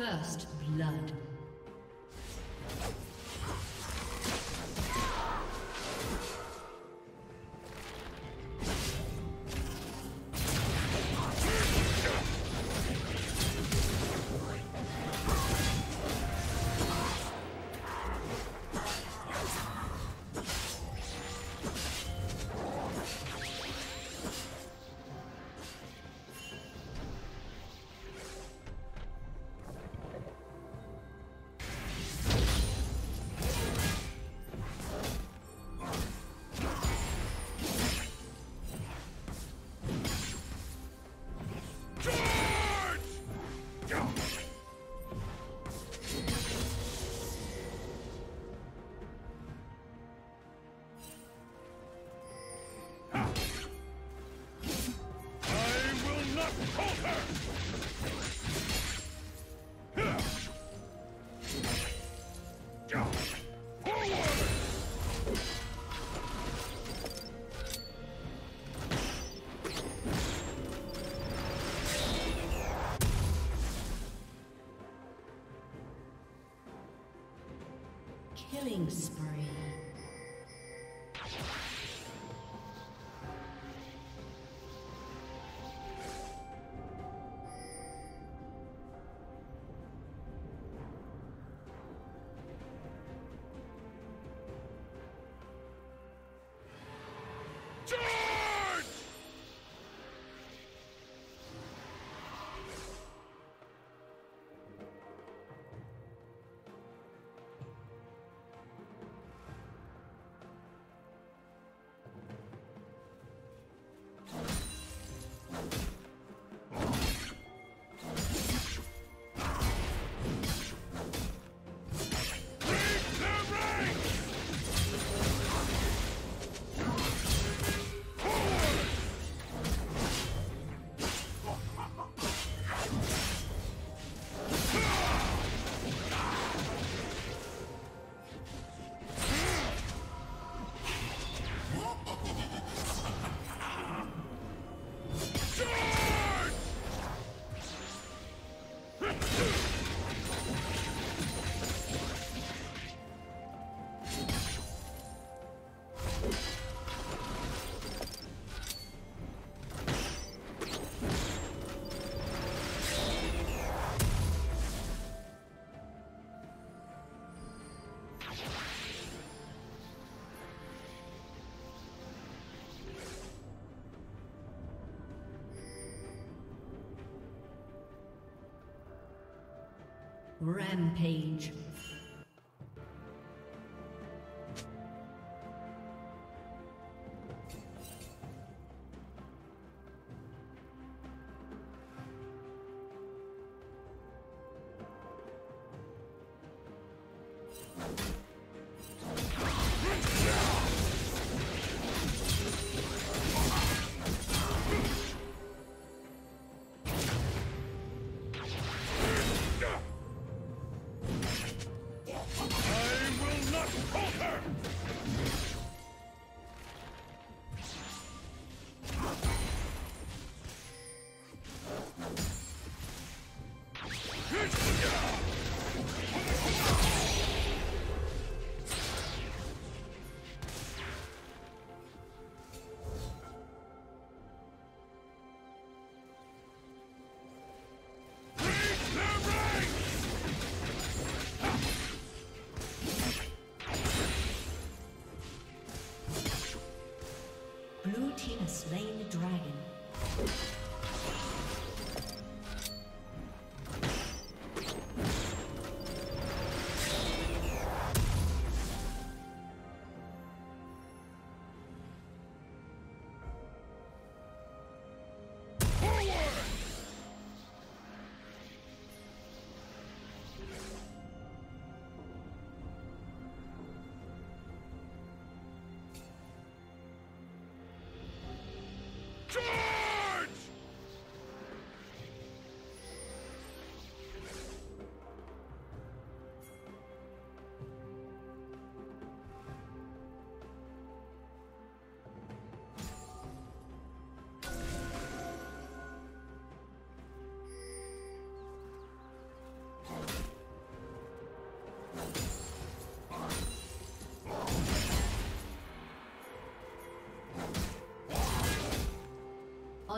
First blood. Killing spree. Rampage.